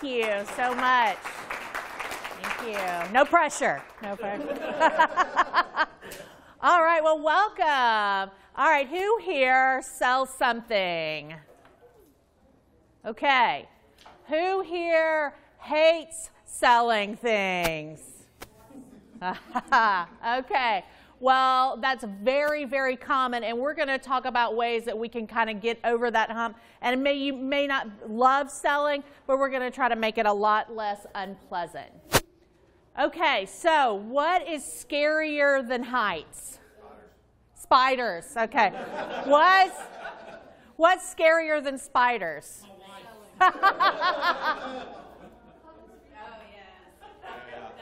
Thank you so much. Thank you. No pressure. No pressure. All right, well, welcome. All right, who here sells something? Okay. Who here hates selling things? okay. Well, that's very, very common, and we're going to talk about ways that we can kind of get over that hump. And may, you may not love selling, but we're going to try to make it a lot less unpleasant. Okay, so what is scarier than heights? Spiders. Spiders. Okay. what's, what's scarier than spiders?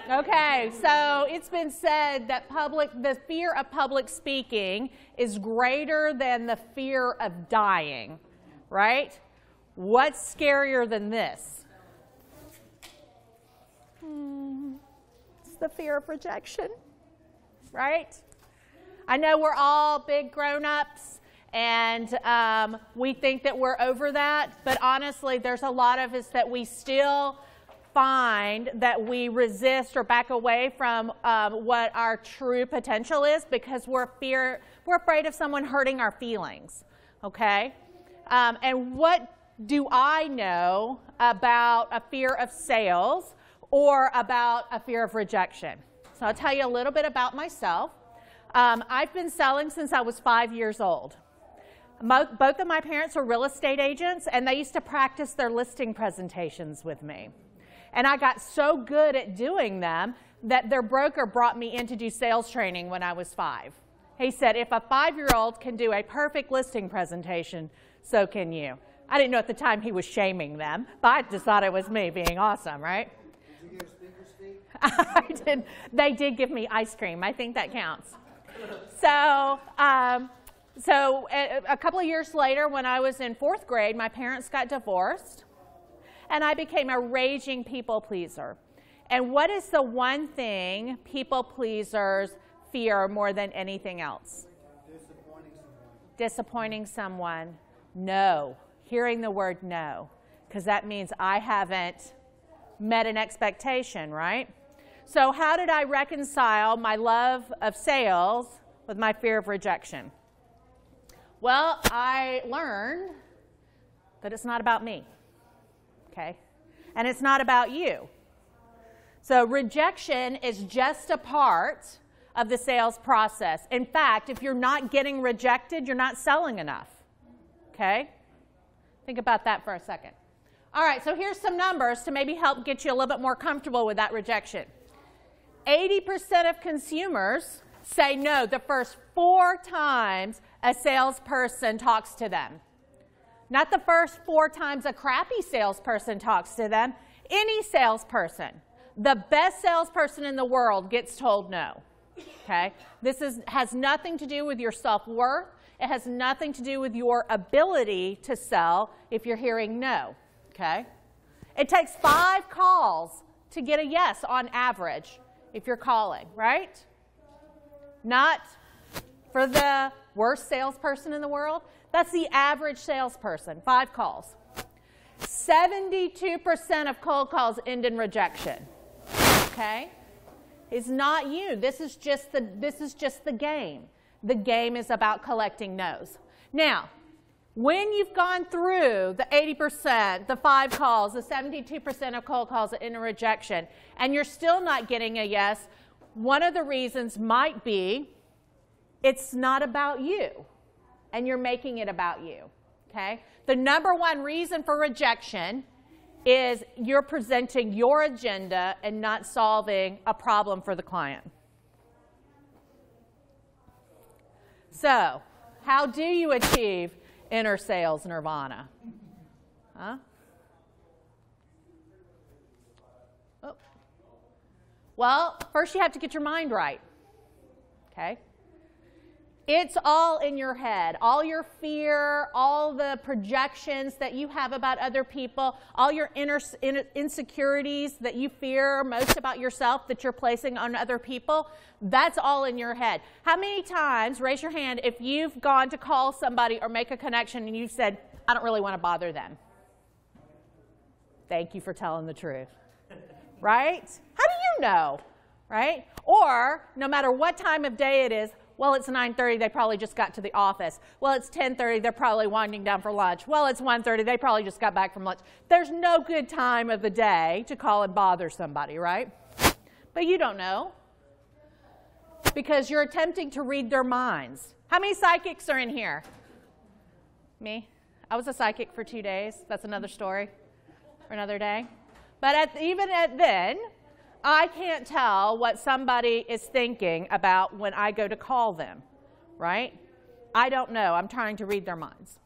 Okay, so it's been said that public, the fear of public speaking is greater than the fear of dying, right? What's scarier than this? Hmm, it's the fear of rejection, right? I know we're all big grown-ups and um, we think that we're over that, but honestly, there's a lot of us that we still find that we resist or back away from um, what our true potential is because we're fear we're afraid of someone hurting our feelings okay? Um, and what do i know about a fear of sales or about a fear of rejection? So i'll tell you a little bit about myself. Um, i've been selling since i was five years old. Both of my parents are real estate agents and they used to practice their listing presentations with me and I got so good at doing them that their broker brought me in to do sales training when I was five. He said, if a five-year-old can do a perfect listing presentation, so can you. I didn't know at the time he was shaming them, but I just thought it was me being awesome, right? Did? I did. They did give me ice cream. I think that counts. So, um, so a, a couple of years later, when I was in fourth grade, my parents got divorced and I became a raging people pleaser. And what is the one thing people pleasers fear more than anything else? Disappointing someone. Disappointing someone. No. Hearing the word no. Because that means I haven't met an expectation, right? So, how did I reconcile my love of sales with my fear of rejection? Well, I learned that it's not about me okay? And it's not about you. So rejection is just a part of the sales process. In fact, if you're not getting rejected, you're not selling enough. Okay? Think about that for a second. All right, so here's some numbers to maybe help get you a little bit more comfortable with that rejection. 80% of consumers say no the first four times a salesperson talks to them. Not the first four times a crappy salesperson talks to them. Any salesperson, the best salesperson in the world gets told no. Okay? This is, has nothing to do with your self worth. It has nothing to do with your ability to sell if you're hearing no. Okay? It takes five calls to get a yes on average if you're calling, right? Not for the worst salesperson in the world. That's the average salesperson, five calls. 72% of cold calls end in rejection. Okay? It's not you. This is just the this is just the game. The game is about collecting no's. Now, when you've gone through the 80%, the five calls, the 72% of cold calls that end in rejection, and you're still not getting a yes, one of the reasons might be it's not about you and you're making it about you. Okay? The number one reason for rejection is you're presenting your agenda and not solving a problem for the client. So, how do you achieve inner sales nirvana? Huh? Oh. Well, first you have to get your mind right. Okay? It's all in your head. All your fear, all the projections that you have about other people, all your inner insecurities that you fear most about yourself that you're placing on other people, that's all in your head. How many times, raise your hand, if you've gone to call somebody or make a connection and you've said, I don't really want to bother them? Thank you for telling the truth. right? How do you know? Right? Or no matter what time of day it is, well, it's 9:30, they probably just got to the office. Well, it's 10:30, they're probably winding down for lunch. Well, it's 1:30, they probably just got back from lunch. There's no good time of the day to call and bother somebody, right? But you don't know. Because you're attempting to read their minds. How many psychics are in here? Me? I was a psychic for 2 days. That's another story for another day. But at, even at then, I can't tell what somebody is thinking about when I go to call them, right? I don't know. I'm trying to read their minds.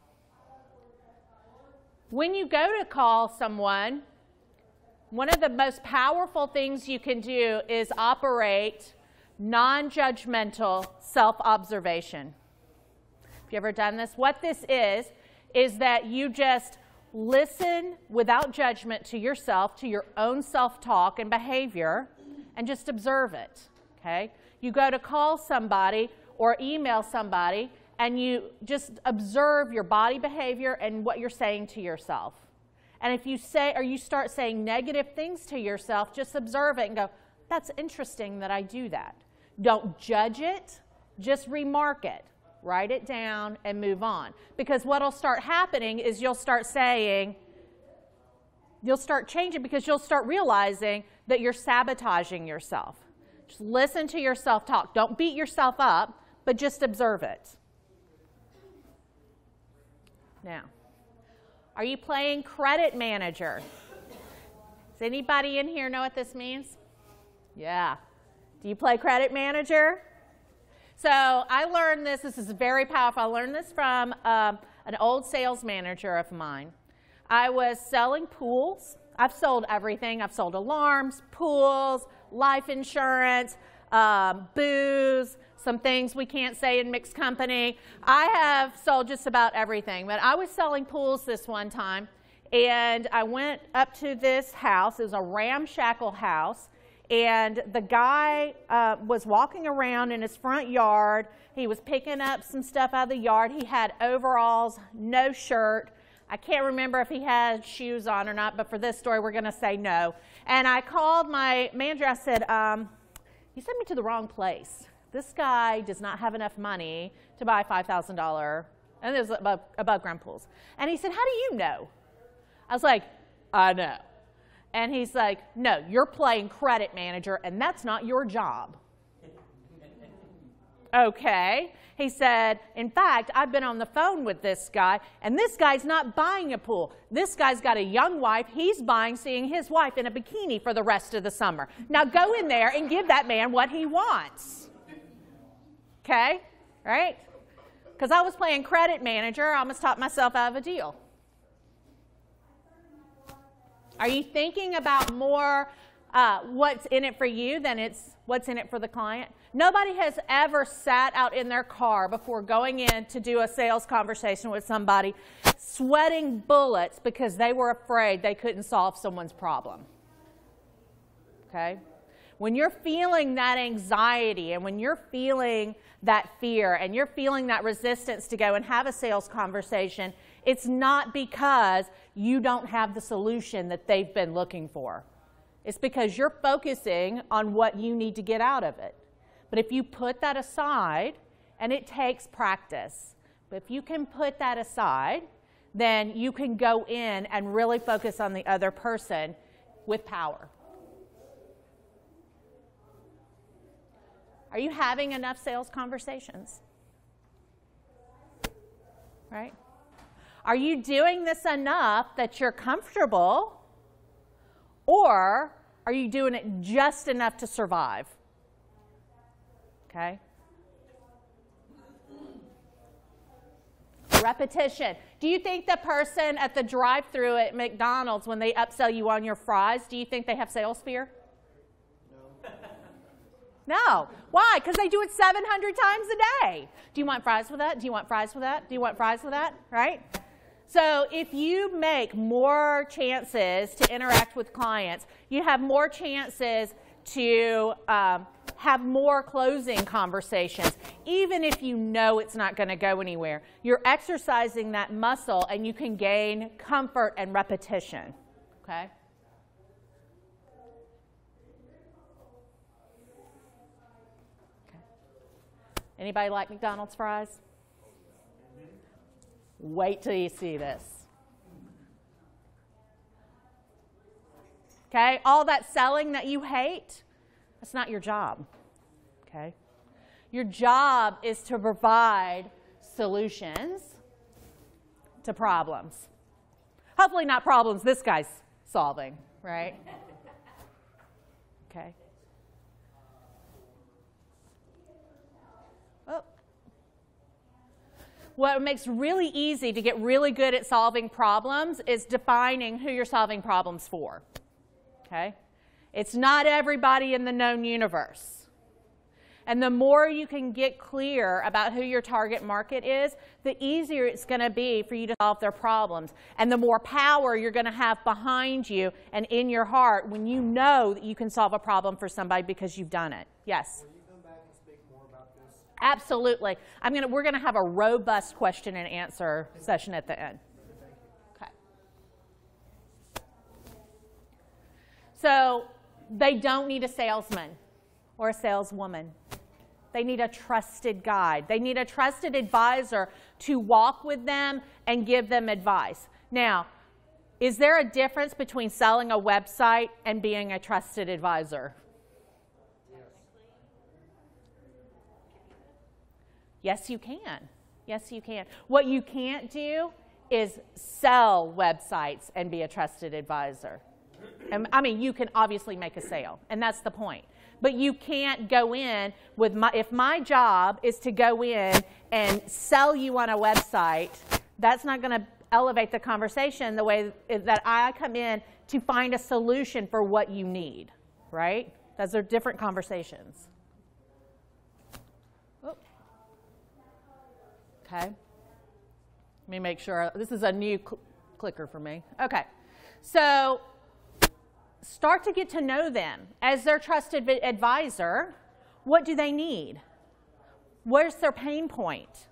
When you go to call someone, one of the most powerful things you can do is operate non judgmental self observation. Have you ever done this? What this is, is that you just listen without judgment to yourself, to your own self talk and behavior, and just observe it. Okay? You go to call somebody or email somebody, and you just observe your body behavior and what you're saying to yourself. And if you say or you start saying negative things to yourself, just observe it and go, that's interesting that I do that. Don't judge it, just remark it write it down, and move on. Because what'll start happening is you'll start saying, you'll start changing because you'll start realizing that you're sabotaging yourself. Just listen to yourself talk. Don't beat yourself up, but just observe it. Now, are you playing credit manager? Does anybody in here know what this means? Yeah. Do you play credit manager? So I learned this. This is very powerful. I learned this from um, an old sales manager of mine. I was selling pools. I've sold everything. I've sold alarms, pools, life insurance, um, booze, some things we can't say in mixed company. I have sold just about everything, but I was selling pools this one time, and I went up to this house. It was a ramshackle house, and the guy uh, was walking around in his front yard. He was picking up some stuff out of the yard. He had overalls, no shirt. I can't remember if he had shoes on or not, but for this story, we're going to say no. And I called my manager. I said, um, You sent me to the wrong place. This guy does not have enough money to buy $5,000, and was above, above ground pools. And he said, How do you know? I was like, I know. And he's like, No, you're playing credit manager, and that's not your job. okay. He said, In fact, I've been on the phone with this guy, and this guy's not buying a pool. This guy's got a young wife. He's buying, seeing his wife in a bikini for the rest of the summer. Now go in there and give that man what he wants. Okay? Right? Because I was playing credit manager, I almost talked myself out of a deal. Are you thinking about more uh, what's in it for you than it's what's in it for the client? Nobody has ever sat out in their car before going in to do a sales conversation with somebody sweating bullets because they were afraid they couldn't solve someone's problem. Okay? When you're feeling that anxiety and when you're feeling that fear and you're feeling that resistance to go and have a sales conversation, it's not because you don't have the solution that they've been looking for. It's because you're focusing on what you need to get out of it. But if you put that aside, and it takes practice, but if you can put that aside, then you can go in and really focus on the other person with power. Are you having enough sales conversations? Right? Are you doing this enough that you're comfortable? Or are you doing it just enough to survive? Okay? Repetition. Do you think the person at the drive through at McDonald's, when they upsell you on your fries, do you think they have sales fear? No. no. Why? Because they do it 700 times a day. Do you want fries with that? Do you want fries with that? Do you want fries with that? Right? So if you make more chances to interact with clients, you have more chances to um, have more closing conversations, even if you know it's not going to go anywhere. You're exercising that muscle and you can gain comfort and repetition. Okay? Okay. Anybody like McDonald's fries? Wait till you see this. Okay? All that selling that you hate, that's not your job. Okay? Your job is to provide solutions to problems. Hopefully, not problems this guy's solving, right? Okay. What makes really easy to get really good at solving problems is defining who you're solving problems for. Okay? It's not everybody in the known universe. And the more you can get clear about who your target market is, the easier it's going to be for you to solve their problems. And the more power you're going to have behind you and in your heart when you know that you can solve a problem for somebody because you've done it. Yes? Will you come back and speak more about this? Absolutely. I'm gonna, we're going to have a robust question and answer session at the end. Okay. So they don't need a salesman or a saleswoman. They need a trusted guide. They need a trusted advisor to walk with them and give them advice. Now, is there a difference between selling a website and being a trusted advisor? Yes, you can. Yes, you can. What you can't do is sell websites and be a trusted advisor. And, I mean, you can obviously make a sale, and that's the point. But you can't go in with my, if my job is to go in and sell you on a website, that's not going to elevate the conversation the way that I come in to find a solution for what you need, right? Those are different conversations. Okay. Let me make sure. This is a new cl- clicker for me. Okay. So start to get to know them as their trusted advisor. What do they need? Where's their pain point?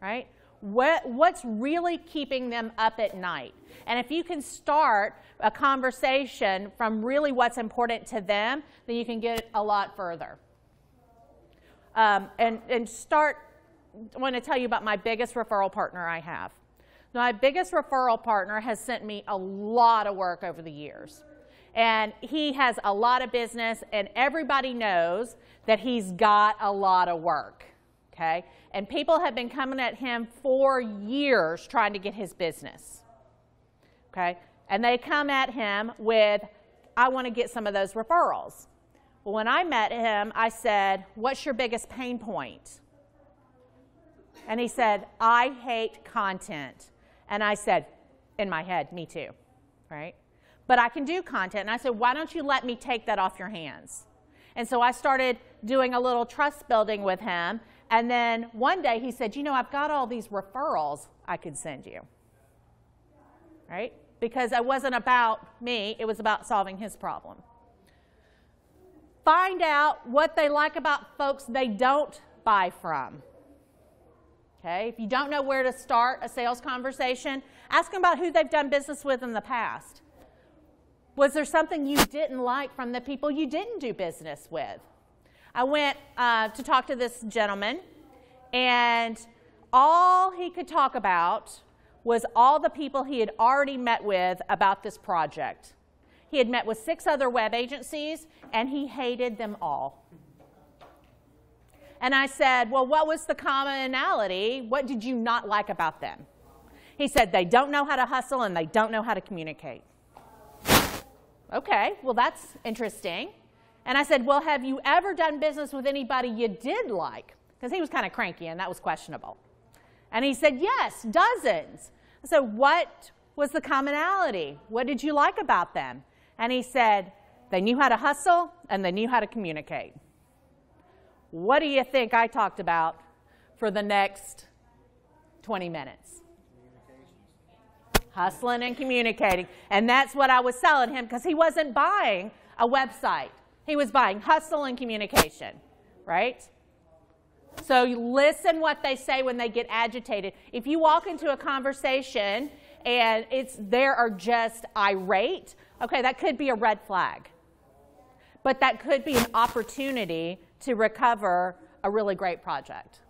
Right? What, what's really keeping them up at night? And if you can start a conversation from really what's important to them, then you can get a lot further. Um, and, and start, want to tell you about my biggest referral partner I have. My biggest referral partner has sent me a lot of work over the years and he has a lot of business, and everybody knows that he's got a lot of work. Okay? And people have been coming at him for years trying to get his business. Okay? And they come at him with, I want to get some of those referrals. Well, when I met him, I said, What's your biggest pain point? And he said, I hate content. And I said, in my head, me too, right? but I can do content. And I said, why don't you let me take that off your hands? And so I started doing a little trust building with him. And then one day he said, you know, I've got all these referrals I could send you. Right? Because it wasn't about me, it was about solving his problem. Find out what they like about folks they don't buy from. Okay? If you don't know where to start a sales conversation, ask them about who they've done business with in the past. Was there something you didn't like from the people you didn't do business with? I went uh, to talk to this gentleman, and all he could talk about was all the people he had already met with about this project. He had met with six other web agencies, and he hated them all. And I said, Well, what was the commonality? What did you not like about them? He said, They don't know how to hustle and they don't know how to communicate. Okay, well, that's interesting. And I said, Well, have you ever done business with anybody you did like? Because he was kind of cranky and that was questionable. And he said, Yes, dozens. I said, What was the commonality? What did you like about them? And he said, They knew how to hustle and they knew how to communicate. What do you think I talked about for the next 20 minutes? hustling and communicating. And that's what I was selling him because he wasn't buying a website. He was buying hustle and communication, right? So listen what they say when they get agitated. If you walk into a conversation and it's they are just irate, okay, that could be a red flag. But that could be an opportunity to recover a really great project.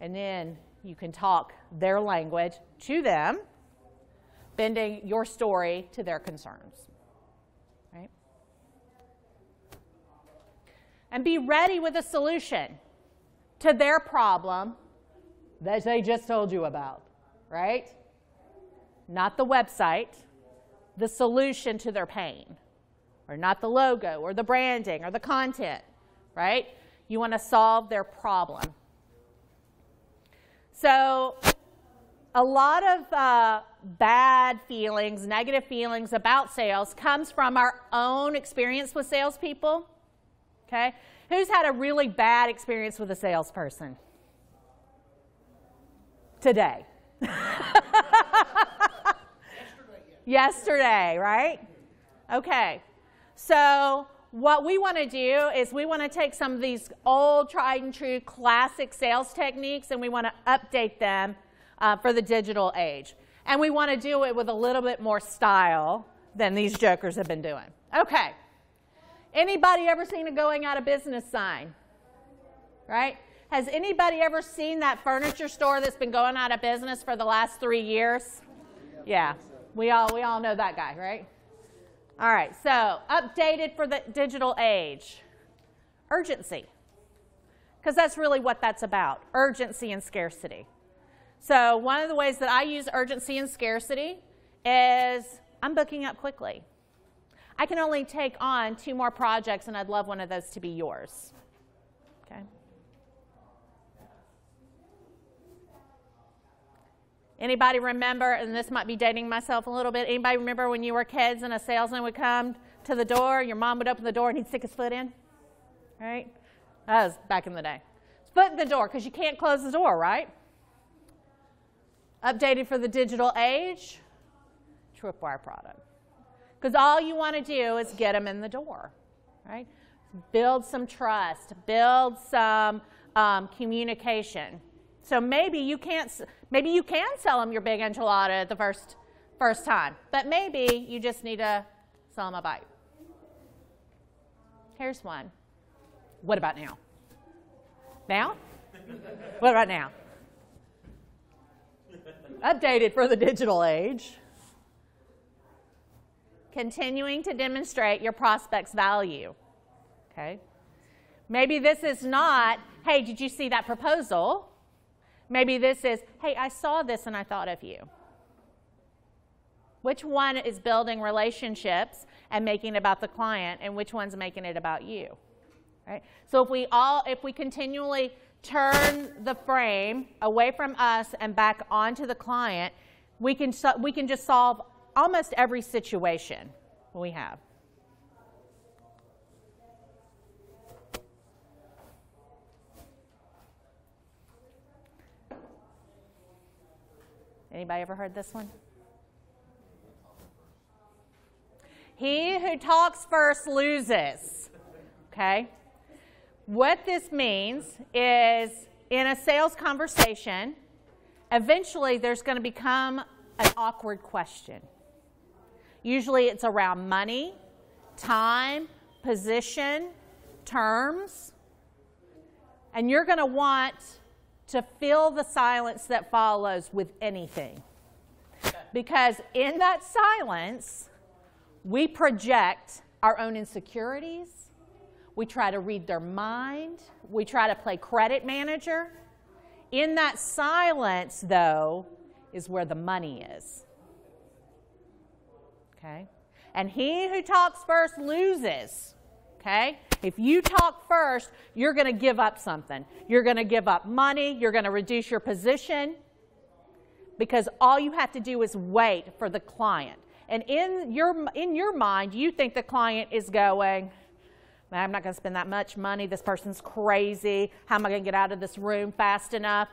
And then you can talk their language to them, bending your story to their concerns. Right? And be ready with a solution to their problem that they just told you about, right? Not the website, the solution to their pain, or not the logo, or the branding, or the content, right? You want to solve their problem. So, a lot of uh, bad feelings, negative feelings about sales comes from our own experience with salespeople. Okay? Who's had a really bad experience with a salesperson? Today. Yesterday, right? Okay. So, what we want to do is we want to take some of these old, tried and true, classic sales techniques and we want to update them uh, for the digital age. And we want to do it with a little bit more style than these jokers have been doing. Okay. Anybody ever seen a going out of business sign? Right? Has anybody ever seen that furniture store that's been going out of business for the last three years? Yeah, we all, we all know that guy, right? All right, so updated for the digital age. Urgency. Because that's really what that's about urgency and scarcity. So, one of the ways that I use urgency and scarcity is I'm booking up quickly. I can only take on two more projects, and I'd love one of those to be yours. Okay? Anybody remember, and this might be dating myself a little bit, anybody remember when you were kids and a salesman would come to the door, your mom would open the door and he'd stick his foot in? Right? That was back in the day. Foot in the door, because you can't close the door, right? Updated for the digital age, tripwire product. Because all you want to do is get them in the door, right? Build some trust, build some um, communication. So maybe you can't, maybe you can sell them your big enchilada the first first time, but maybe you just need to sell them a bite. Here's one. What about now? Now? what about now? Updated for the digital age. Continuing to demonstrate your prospect's value. Okay? Maybe this is not, hey, did you see that proposal? Maybe this is, hey, I saw this and I thought of you. Which one is building relationships and making it about the client, and which one's making it about you? Right? So if we all, if we continually turn the frame away from us and back onto the client, we can we can just solve almost every situation we have. Anybody ever heard this one? He who talks first loses. Okay? What this means is in a sales conversation, eventually there's going to become an awkward question. Usually it's around money, time, position, terms. And you're going to want to fill the silence that follows with anything. Because in that silence, we project our own insecurities. We try to read their mind. We try to play credit manager. In that silence, though, is where the money is. Okay? And he who talks first loses. Okay? If you talk first, you're going to give up something. You're going to give up money. You're going to reduce your position because all you have to do is wait for the client. And in your, in your mind, you think the client is going, I'm not going to spend that much money. This person's crazy. How am I going to get out of this room fast enough?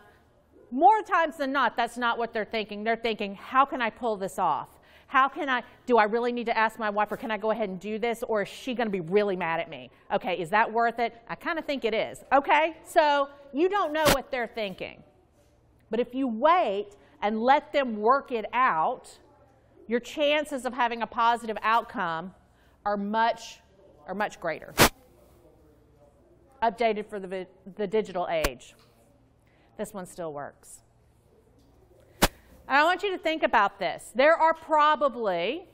More times than not, that's not what they're thinking. They're thinking, how can I pull this off? How can I, do I really need to ask my wife or can I go ahead and do this or is she going to be really mad at me? Okay, is that worth it? I kind of think it is. Okay, so you don't know what they're thinking. But if you wait and let them work it out, your chances of having a positive outcome are much, are much greater. Updated for the, the digital age. This one still works. I want you to think about this. There are probably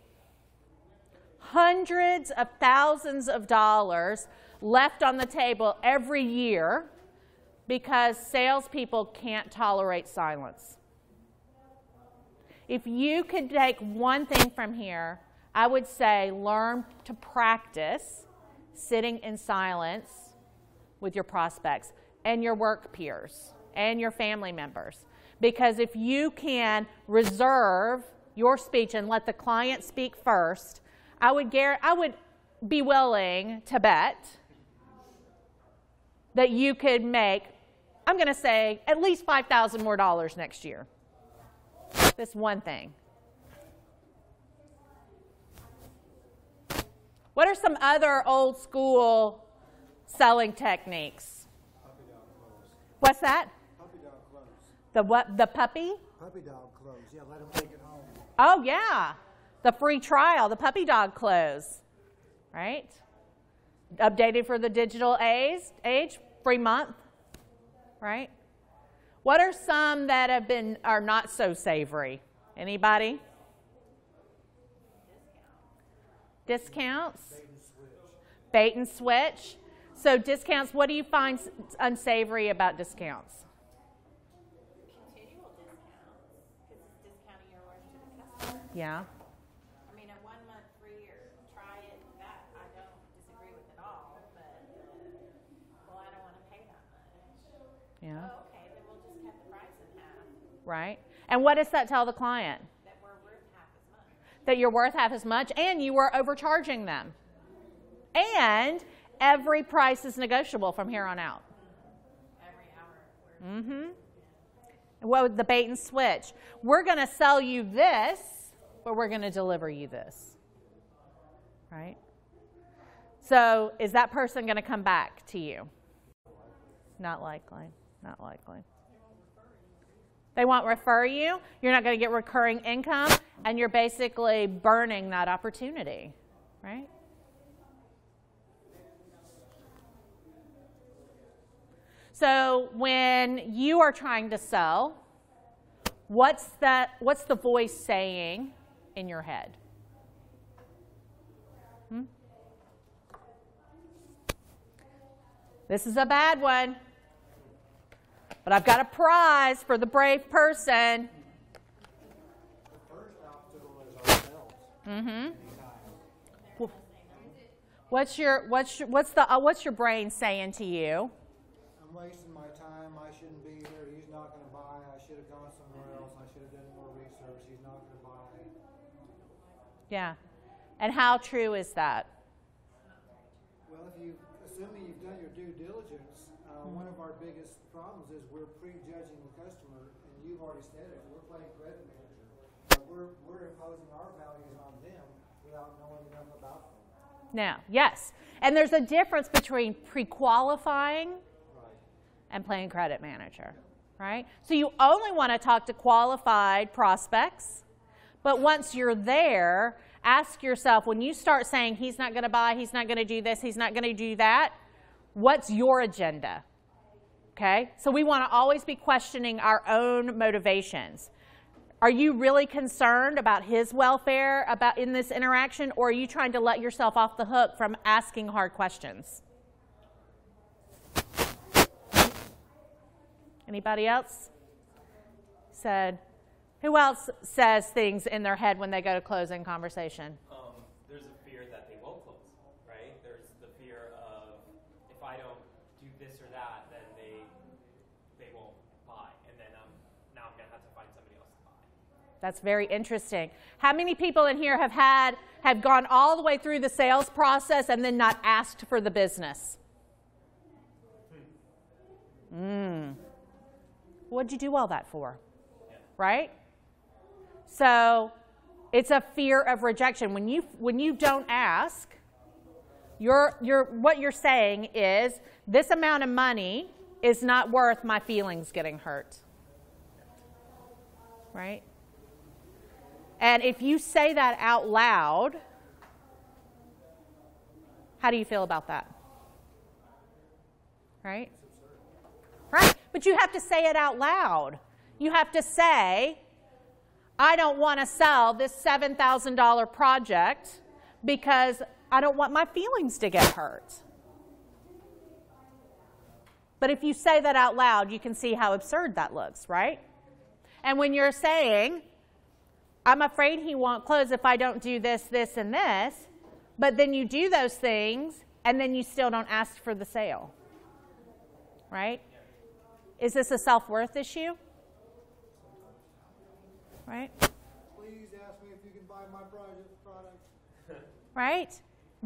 hundreds of thousands of dollars left on the table every year because salespeople can't tolerate silence. If you could take one thing from here, I would say learn to practice sitting in silence with your prospects and your work peers and your family members. Because if you can reserve your speech and let the client speak first, I would, gar- I would be willing to bet that you could make, I'm going to say, at least 5,000 more dollars next year. This one thing. What are some other old school selling techniques? What's that? Puppy dog close. The what? The puppy? Puppy dog close. Yeah, let them take it home. Oh yeah, the free trial, the puppy dog close, right? Updated for the digital age, age free month, right? What are some that have been are not so savory? Anybody? Discounts. Bait and switch. So discounts. What do you find unsavory about discounts? Yeah. I mean, a one month free or try it, that I don't disagree with at all, but, well, I don't wanna pay that much. Yeah. Oh, okay, then we'll just cut the price in half, Right. And what does that tell the client? that we're worth half as much. that you're worth half as much and you are overcharging them. And every price is negotiable from here on out. Every hour, Mm-hmm. What with the bait and switch? We're going to sell you this, but we're going to deliver you this. Right? So, is that person going to come back to you? Not likely. Not likely. They won't refer you. You're not going to get recurring income, and you're basically burning that opportunity, right? So when you are trying to sell, what's that what's the voice saying in your head? Hmm? This is a bad one. But I've got a prize for the brave person. Mhm. What's your what's your, what's the uh, what's your brain saying to you? I'm wasting my time. I shouldn't be here. He's not going to buy. I should have gone somewhere else. I should have done more research. He's not going to buy. Yeah. And how true is that? Well, if you, assuming you've done your due diligence, uh, one of our biggest problems is we're prejudging the customer, and you've already said it. We're playing credit manager. We're we're imposing our values on them without knowing enough about them. Now, yes. And there's a difference between pre-qualifying Right. and playing credit manager, right? So you only want to talk to qualified prospects, but once you're there, ask yourself when you start saying he's not going to buy, he's not going to do this, he's not going to do that, what's your agenda? Okay? So we want to always be questioning our own motivations. Are you really concerned about his welfare about in this interaction or are you trying to let yourself off the hook from asking hard questions? Anybody else? Said, who else says things in their head when they go to closing conversation? um, there's a fear that they won't close, right? There's the fear of if I don't do this or that, then they they won't buy, and then um, now I'm gonna have to find somebody else to buy. That's very interesting. How many people in here have had have gone all the way through the sales process and then not asked for the business? Mm. What'd you do all that for? Right? So It's a fear of rejection. When you when you don't ask, you're, you're, what you're saying is this amount of money is not worth my feelings getting hurt. Right? And if you say that out loud, how do you feel about that? Right? Right. But you have to say it out loud. You have to say, I don't want to sell this $7,000 project because I don't want my feelings to get hurt. But if you say that out loud, you can see how absurd that looks, right? And when you're saying, I'm afraid he won't close if I don't do this, this, and this, but then you do those things and then you still don't ask for the sale, right? Is this a self worth issue? Right? Please ask me if you can buy my project product. Right?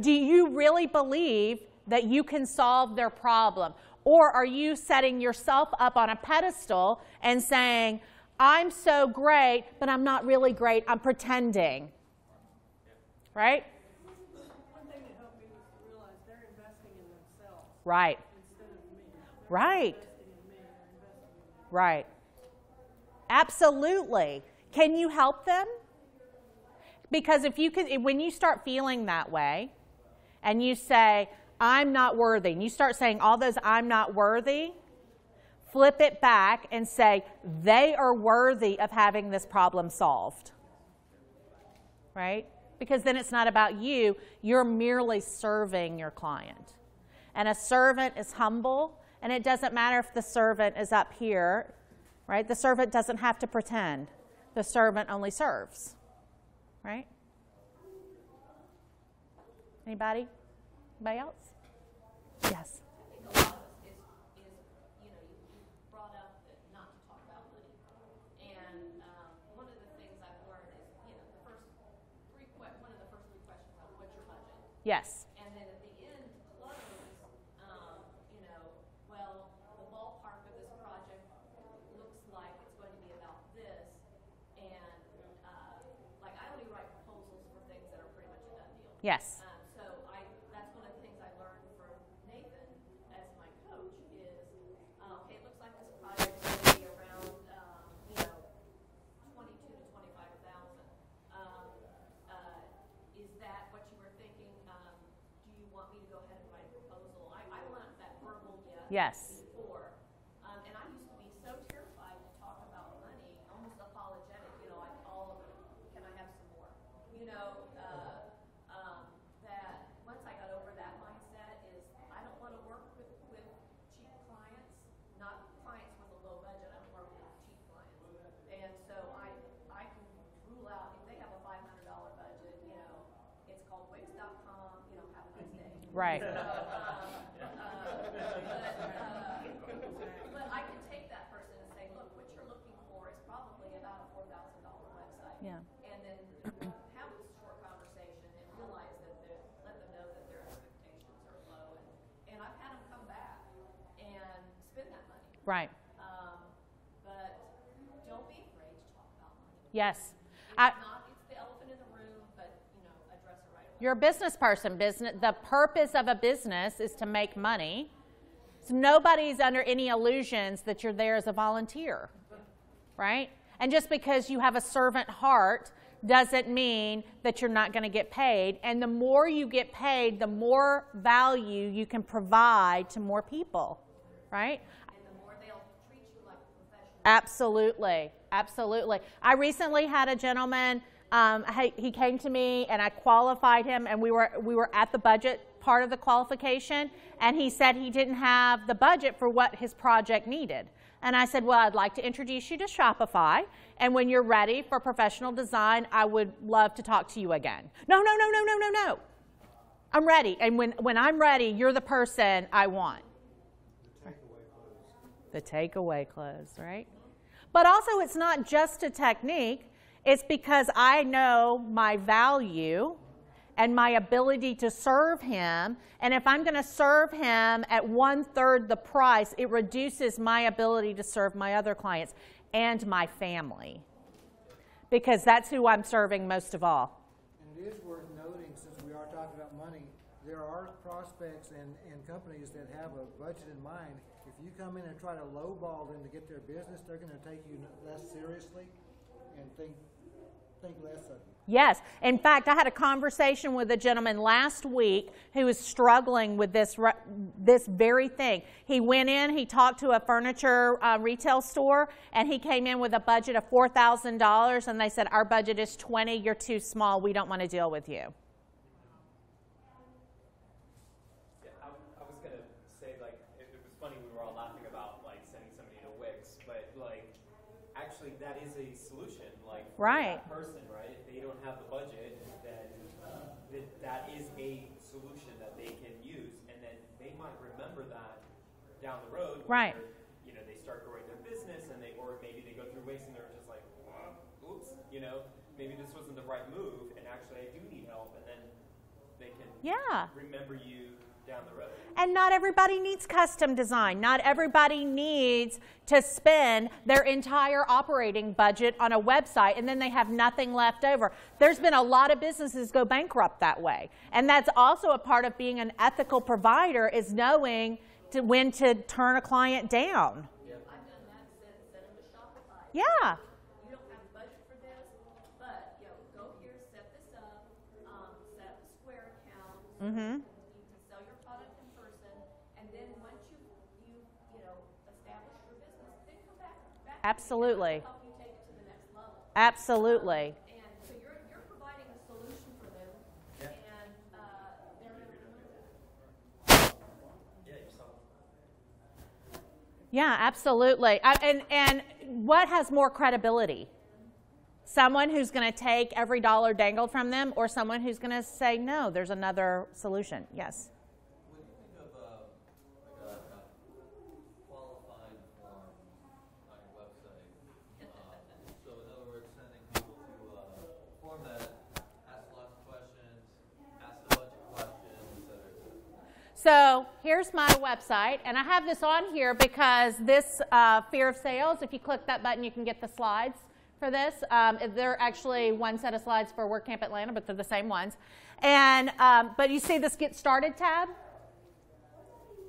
Do you really believe that you can solve their problem? Or are you setting yourself up on a pedestal and saying, I'm so great, but I'm not really great, I'm pretending? Right? One thing that helped me was to realize they're investing in themselves Right. instead of me. Right. Investing in me, they're investing in me. Right. Absolutely. Can you help them? Because if you can, when you start feeling that way and you say, I'm not worthy, and you start saying all those I'm not worthy, flip it back and say, they are worthy of having this problem solved. Right? Because then it's not about you, you're merely serving your client. And a servant is humble, and it doesn't matter if the servant is up here, right? The servant doesn't have to pretend. The servant only serves, right? Anybody? Anybody else? Yes. think a lot of it is, is, you know, you, you brought up that not to talk about money. And, one of the things I've learned is, you know, the first three one of the first three questions are, what's your budget? Yes. And then at the end, to close, um, you know, well, the ballpark of this project looks like it's going to be about this. And, uh, like, I only write proposals for things that are pretty much a done deal. Yes. Um, so I, that's one of the things I learned from Nathan as my coach is, uh, okay, it looks like this project's gonna be around, um, you know, twenty-two to twenty-five thousand. Um, uh, is that what you were thinking? Um, do you want me to go ahead and write a proposal? I, I want that verbal yes. Yes. Before. Um, and I used to be so terrified to talk about money, almost apologetic, you know, like all of it. Can I have some more? You know, uh, um, that once I got over that mindset is I don't want to work with, with cheap clients, not clients with a low budget. I don't work with cheap clients. And so I, I can rule out if they have a five hundred dollar budget, you know, it's called Wix.com, you know, have a nice day. Right. Uh, but, uh, I can take that person and say, look, what you're looking for is probably about a four thousand dollar website. Yeah. And then have this short conversation and realize that they're, let them know that their expectations are low. And, and I've had them come back and spend that money. Right. Um, but don't be afraid to talk about money. Yes. It's I, not, it's the elephant in the room, but, you know, address it right away. You're a business person. Business. The purpose of a business is to make money. So nobody's under any illusions that you're there as a volunteer, right? And just because you have a servant heart doesn't mean that you're not going to get paid. And the more you get paid, the more value you can provide to more people, right? And the more they'll treat you like. Absolutely, absolutely. I recently had a gentleman. Um, he, came to me and I qualified him, and we were we were at the budget part of the qualification, and he said he didn't have the budget for what his project needed. And I said, well, I'd like to introduce you to Shopify, and when you're ready for professional design, I would love to talk to you again. No, no, no, no, no, no, no. I'm ready, and when when I'm ready, you're the person I want the takeaway close, right? But also, it's not just a technique, it's because I know my value and my ability to serve him. And if I'm going to serve him at one third the price, it reduces my ability to serve my other clients and my family. because that's who I'm serving most of all. And it is worth noting, since we are talking about money, there are prospects and, and companies that have a budget in mind. If you come in and try to lowball them to get their business, they're gonna take you less seriously and think, think less of you. Yes. In fact, I had a conversation with a gentleman last week who was struggling with this this very thing. He went in, he talked to a furniture uh, retail store, and he came in with a budget of four thousand dollars, and they said, "Our budget is twenty. You're too small. We don't want to deal with you." Yeah, I, I was gonna say like it, it was funny we were all laughing about like sending somebody to Wix, but like actually that is a solution. Like for Right. that person, right? If they don't have the budget, then that that is a solution that they can use, and then they might remember that down the road. when Right. You know, they start growing their business, and they or maybe they go through Wix and they're just like, oops, you know, maybe this wasn't the right move, and actually I do need help, and then they can Yeah. remember you down the road. And not everybody needs custom design. Not everybody needs to spend their entire operating budget on a website and then they have nothing left over. There's been a lot of businesses go bankrupt that way. And that's also a part of being an ethical provider is knowing to, when to turn a client down. I've done that, sent, sent them Shopify. Yeah. You don't have a budget for this, but, you know, go here, set this up, um, set up a Square account. Mm-hmm. You can sell your product in person, and then once you, you, you know, establish your business, then come back, back. to me, and I'll Absolutely. Help you take it to the next level. Absolutely. And so you're, you're providing a solution for them, and, uh, they're gonna remember that. Yeah, yourself. Yeah, absolutely. I, and and what has more credibility? Someone who's going to take every dollar dangled from them, or someone who's going to say no? There's another solution. Yes. When you think of uh, like a, a qualifying form on your website, uh, so in other words, sending people to uh, a form that asks lots of questions, asks a bunch of questions, et cetera, et cetera. So here's my website, and I have this on here because this uh, fear of sales. If you click that button, you can get the slides for this. Um, they're actually one set of slides for WordCamp Atlanta, but they're the same ones. And um, but you see this Get Started tab.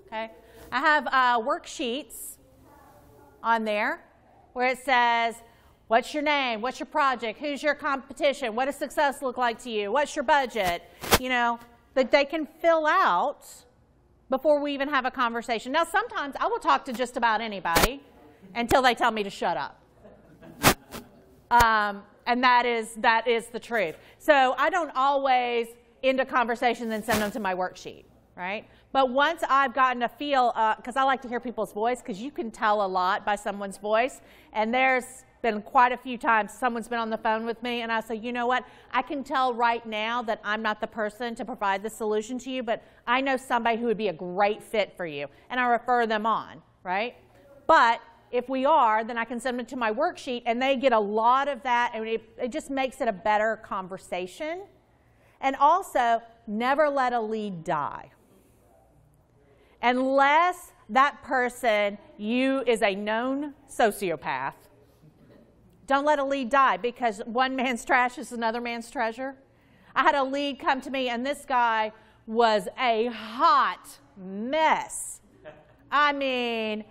Okay, I have uh, worksheets on there where it says. What's your name? What's your project? Who's your competition? What does success look like to you? What's your budget? You know, that they can fill out before we even have a conversation. Now, sometimes I will talk to just about anybody until they tell me to shut up. Um, and that is, that is the truth. So I don't always end a conversation and send them to my worksheet, right? But once I've gotten a feel, because I like to hear people's voice, because you can tell a lot by someone's voice. And there's been quite a few times someone's been on the phone with me, and I say, you know what? I can tell right now that I'm not the person to provide the solution to you, but I know somebody who would be a great fit for you, and I refer them on, right? But if we are, then I can send them to my worksheet, and they get a lot of that, and it, it just makes it a better conversation. And also, never let a lead die unless that person you is a known sociopath don't let a lead die because one man's trash is another man's treasure. I had a lead come to me and this guy was a hot mess. I mean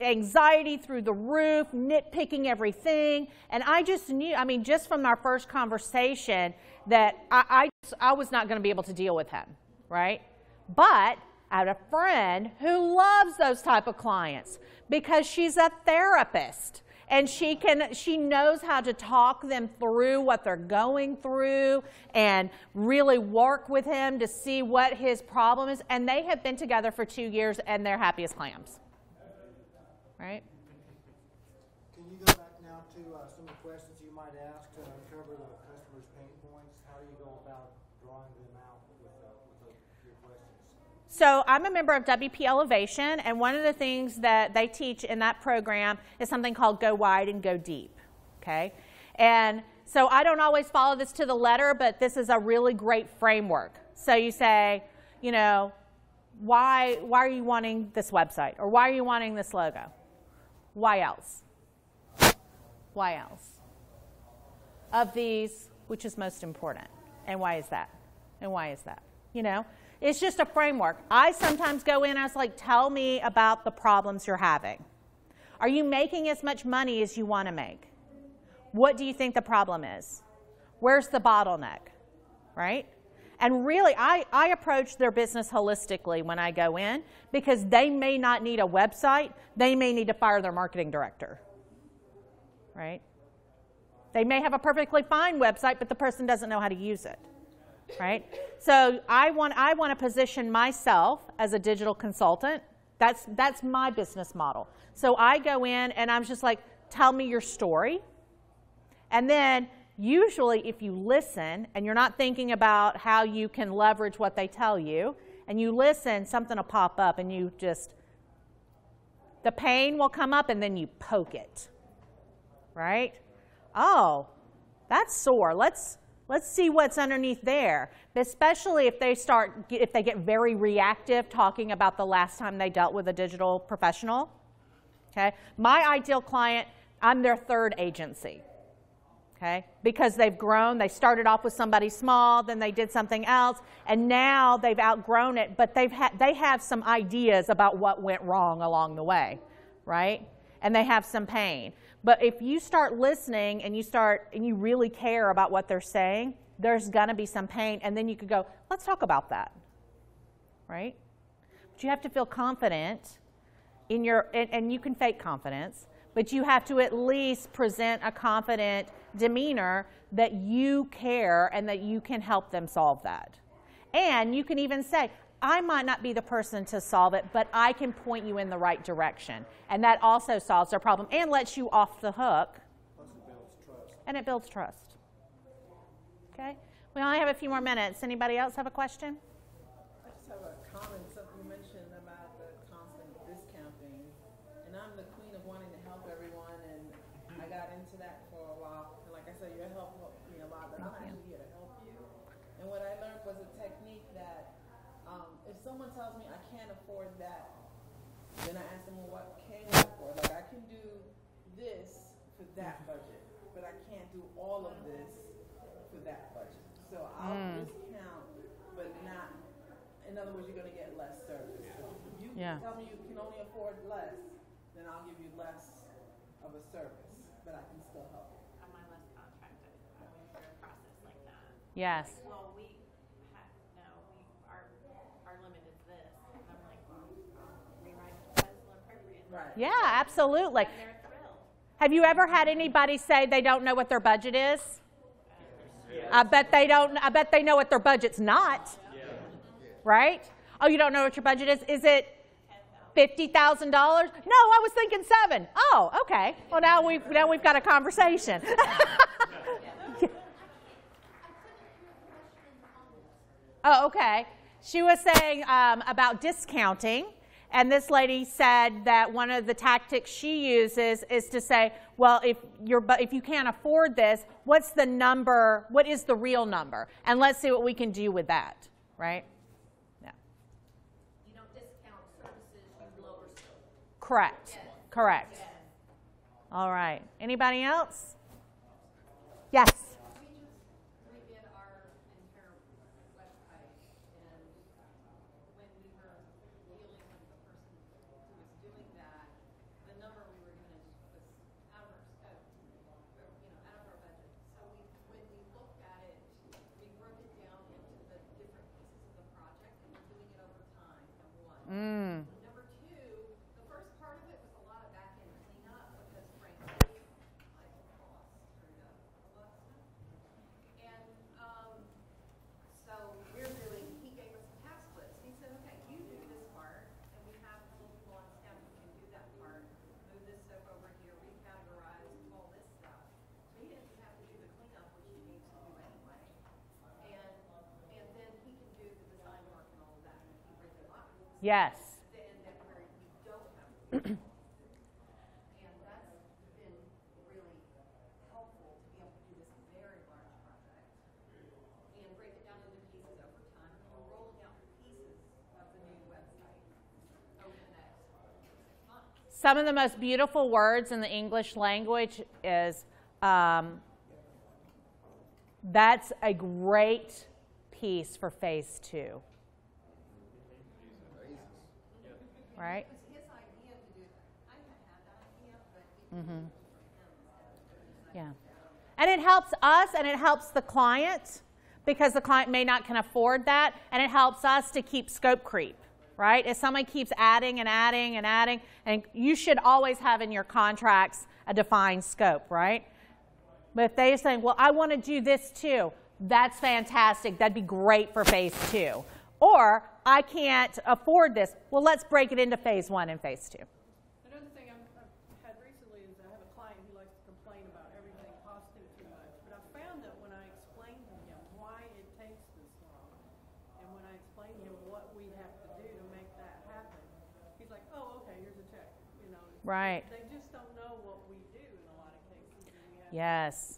anxiety through the roof nitpicking everything. And i just knew i mean just from our first conversation that i, I, I was not going to be able to deal with him right? But I had a friend who loves those type of clients because she's a therapist and she can she knows how to talk them through what they're going through and really work with him to see what his problem is and they have been together for 2 years and they're happy as clams. Right? Can you go back now to uh, some of the questions you might ask to uncover the customer's pain points? How do you go about drawing them out with, uh, with the, your questions? So I'm a member of WP Elevation, and one of the things that they teach in that program is something called Go Wide and Go Deep. Okay, and so I don't always follow this to the letter, but this is a really great framework. So you say, you know, why why are you wanting this website, or why are you wanting this logo? Why else? Why else? of these which is most important? And why is that? And why is that? You know, it's just a framework. I sometimes go in, I was like, tell me about the problems you're having. Are you making as much money as you want to make? What do you think the problem is? Where's the bottleneck? Right? And really, I, I approach their business holistically when I go in because they may not need a website, they may need to fire their marketing director. Right? They may have a perfectly fine website, but the person doesn't know how to use it. Right? So I want, I want to position myself as a digital consultant. That's, that's my business model. So I go in and I'm just like, tell me your story. And then usually if you listen and you're not thinking about how you can leverage what they tell you, and you listen, something will pop up and you just, the pain will come up and then you poke it. Right? Oh, that's sore. Let's, let's see what's underneath there. Especially if they start, if they get very reactive talking about the last time they dealt with a digital professional. Okay? My ideal client, I'm their third agency okay? Because they've grown. They started off with somebody small, then they did something else, and now they've outgrown it, but they've ha- they have some ideas about what went wrong along the way, right? And they have some pain. But if you start listening and you start and you really care about what they're saying, there's going to be some pain, and then you could go, let's talk about that, right? But you have to feel confident in your, and, and you can fake confidence, but you have to at least present a confident demeanor that you care and that you can help them solve that. And you can even say, I might not be the person to solve it, but I can point you in the right direction. And that also solves their problem and lets you off the hook. It. And it builds trust. Okay? We only have a few more minutes. Anybody else have a question? I just have a comment, something you mentioned about the constant discounting. And I'm the queen of wanting to help everyone, and I got into that for a while. And like I said, your help helped me a lot, but I'm actually here to help you. And what I learned was a technique that um, if someone tells me I can't afford that, then I ask them, well, what can you afford? Like I can do this for that budget, but I can't do all of this for that budget. So I'll discount, but not. In other words, you're going to get less service. So if you Yeah. tell me you can only afford less, then I'll give you less of a service, but I can still help you. Am I less contracted? I went through a process like that. Yes. Well, we had, no, we, our, our limit is this. And I'm like, well, I'll rewrite it as appropriate. Right. Yeah, absolutely. And they're thrilled. Have you ever had anybody say they don't know what their budget is? I bet they don't. I bet they know what their budget's not. Right? Oh, you don't know what your budget is? Is it fifty thousand dollars? No, I was thinking seven. Oh, okay. Well, now we've now we've got a conversation. oh, okay. She was saying um, about discounting. And this lady said that one of the tactics she uses is to say, well, if, you're, if you can't afford this, what's the number? What is the real number? And let's see what we can do with that, right? Yeah. You don't discount services, you lower Correct. Correct. All right. Anybody else? Yes. We just redid our entire website, and when we were dealing with the person who was doing that, the number we were given was out of our scope, or, you know, out of our budget. So we, when we looked at it, we broke it down into the different pieces of the project, and we're doing it over time, number one. Mm. Number two, the first part of it was a lot of back-end cleanup because frankly, Michael Cross screwed up a lot of stuff. And, um, so we're doing, he gave us a task list. He said, okay, you do this part, and we have little people on staff who can do that part. Move this stuff over here, recategorize, all this stuff. So he doesn't have to do the cleanup, which he needs to do anyway. And, and then he can do the design work and all of that, and keep it alive Yes. then that where you don't have. to. And that's been really helpful to be able to do this very large project and break it down into pieces over time. And we're rolling out pieces of the new website over the next six months. Some of the most beautiful words in the English language is um, That's a great piece for phase two. Right? His idea to do it, I had had that idea, but mm-hmm. it Yeah. And it helps us and it helps the client because the client may not can afford that and it helps us to keep scope creep, right? If somebody keeps adding and adding and adding and you should always have in your contracts a defined scope, right? But if they're saying, "Well, I want to do this too." That's fantastic. That'd be great for phase 2. Or I can't afford this. Well, let's break it into phase 1 and phase 2. Another thing I've had recently is I have a client who likes to complain about everything costing too much. But I found that when I explained to him why it takes this long, and when I explained to him what we have to do to make that happen, he's like, "Oh, okay, here's a check." You know, Right. They just don't know what we do in a lot of cases, we have Yes.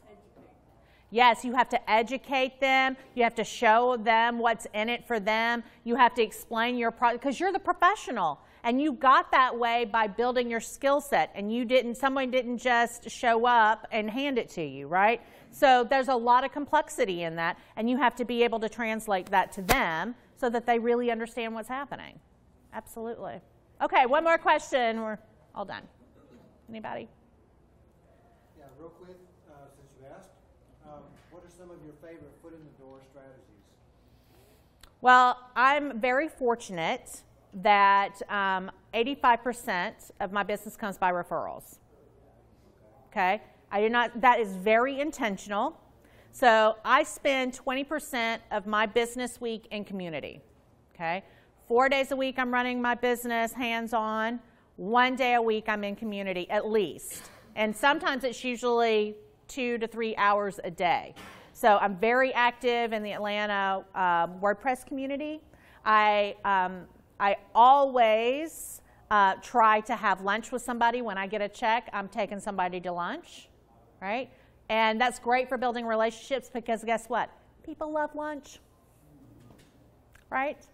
Yes, you have to educate them. You have to show them what's in it for them. You have to explain your product because you're the professional and you got that way by building your skill set and you didn't someone didn't just show up and hand it to you, right? So there's a lot of complexity in that and you have to be able to translate that to them so that they really understand what's happening. Absolutely. Okay, one more question. We're all done. Anybody? Yeah, real quick, uh, since you asked, um, what are some of your favorite foot in the door strategies? Well, I'm very fortunate that um, 85% of my business comes by referrals. Okay? I do not, that is very intentional. So I spend 20% of my business week in community. Okay? Four days a week I'm running my business hands on. One day a week I'm in community at least. And sometimes it's usually two to three hours a day. So I'm very active in the Atlanta um, WordPress community. I, um, I always uh, try to have lunch with somebody. When I get a check, I'm taking somebody to lunch, right? And that's great for building relationships because guess what? People love lunch, right?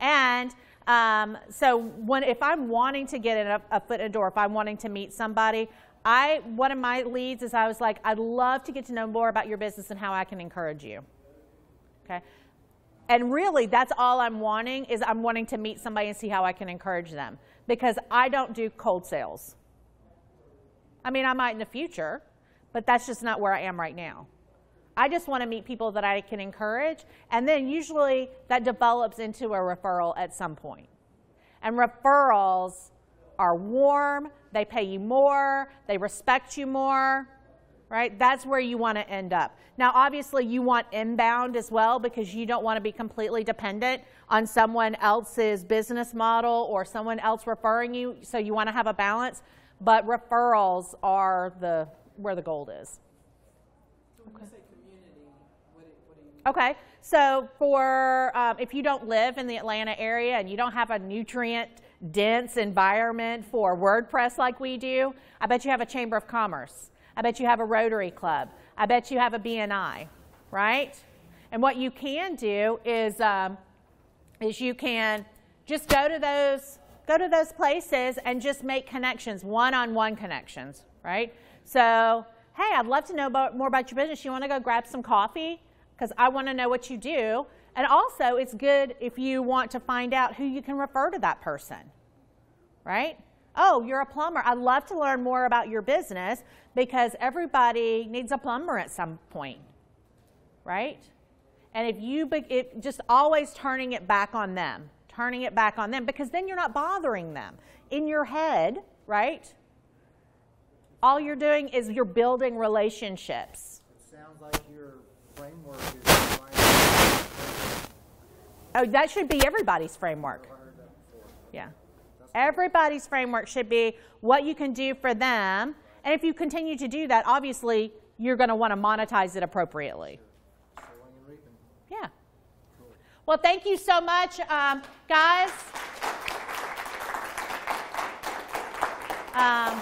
And um, so when if I'm wanting to get a, a foot in a door, if I'm wanting to meet somebody, I one of my leads is I was like, I'd love to get to know more about your business and how I can encourage you. Okay. And really, that's all I'm wanting is I'm wanting to meet somebody and see how I can encourage them because I don't do cold sales. I mean, I might in the future, but that's just not where I am right now. I just want to meet people that I can encourage, and then usually that develops into a referral at some point. And referrals are warm, they pay you more, they respect you more, right? That's where you want to end up. Now, obviously, you want inbound as well because you don't want to be completely dependent on someone else's business model or someone else referring you, so you want to have a balance. But referrals are the where the gold is. So when you say community, what do, you mean? Okay, so for um, if you don't live in the Atlanta area and you don't have a nutrient dense environment for WordPress like we do, I bet you have a Chamber of Commerce. I bet you have a Rotary Club. I bet you have a BNI, right? And what you can do is um, is you can just go to those go to those places and just make connections, one-on-one connections, right? So, hey, I'd love to know about, more about your business. You want to go grab some coffee? Because I want to know what you do. And also, it's good if you want to find out who you can refer to that person, right? Oh, you're a plumber. I'd love to learn more about your business because everybody needs a plumber at some point, right? And if you just always turning it back on them, turning it back on them, because then you're not bothering them. In your head, right? All you're doing is you're building relationships. It sounds like your framework is. Oh, that should be everybody's framework. I heard that before. Yeah. Everybody's framework should be what you can do for them. And if you continue to do that, obviously you're going to want to monetize it appropriately. Sowing and reaping. Yeah. Well, thank you so much, um, guys. Um,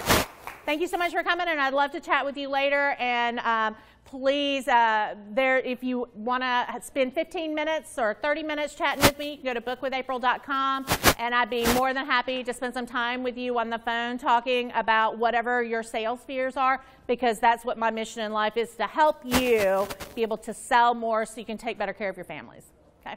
thank you so much for coming, and I'd love to chat with you later. And um, please, uh, there, if you want to spend 15 minutes or 30 minutes chatting with me, you can go to bookwithapril.com, and I'd be more than happy to spend some time with you on the phone talking about whatever your sales fears are, because that's what my mission in life is to help you be able to sell more so you can take better care of your families. Okay?